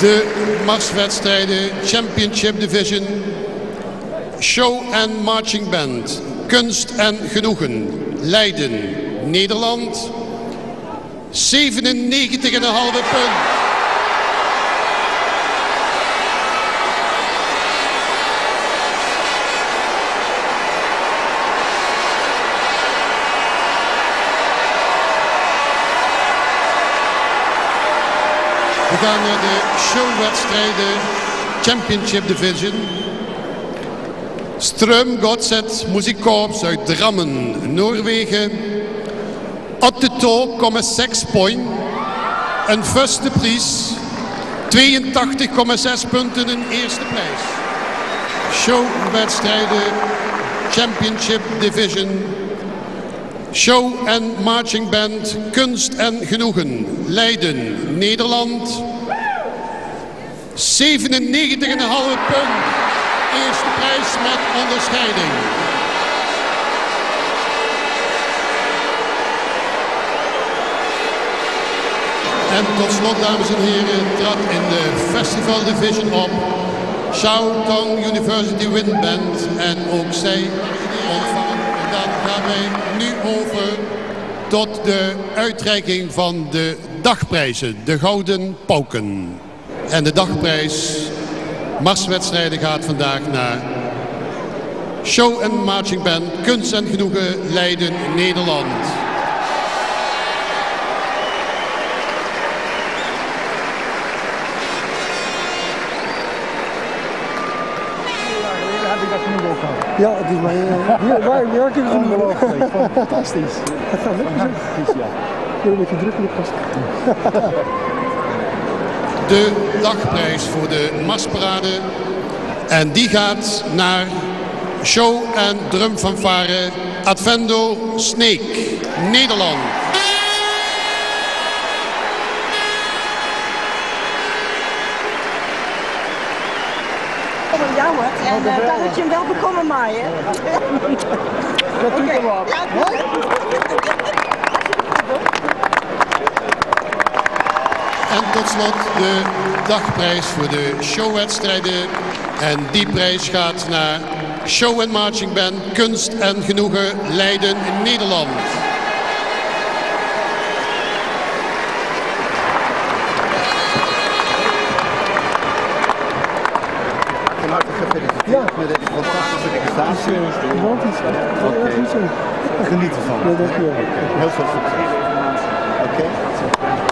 De marswedstrijden Championship Division. Show and Marching Band. Kunst en Genoegen. Leiden, Nederland. 97,5 punt. We gaan naar de showwedstrijden Championship Division. Ström Godset Muziekkorps uit Drammen, Noorwegen. Op de komen 6 point. Een first prijs. 82,6 punten in eerste prijs. Showwedstrijden Championship Division Show en Marching Band Kunst en Genoegen. Leiden, Nederland. 97,5 punt. Eerste prijs met onderscheiding. En tot slot, dames en heren, trad in de Festival Division op Tong University Wind Band. En ook zij. En dan gaan wij nu over tot de uitreiking van de dagprijzen, de Gouden Pauken. En de dagprijs marswedstrijden gaat vandaag naar Show en Marching Band Kunst en Genoegen Leiden Nederland. Ja, het is maar... Uh, hier, waar, kun je Ongelooflijk, fantastisch. Het gaat lekker zo. Fantastisch, ja. Ik ben een beetje druk in de kast. De dagprijs voor de Marsparade. En die gaat naar show en drumfanfare Advendo Snake, Nederland. Oh, jou het. En uh, dat moet je hem wel bekomen maaien. Dat doet wat. En tot slot de dagprijs voor de showwedstrijden. En die prijs gaat naar Show en Marching Band Kunst en Genoegen Leiden Nederland. gefeliciteerd ja. met deze fantastische prestatie. Gigantisch. Okay. Geniet ervan. Ja. Heel veel succes. Oké.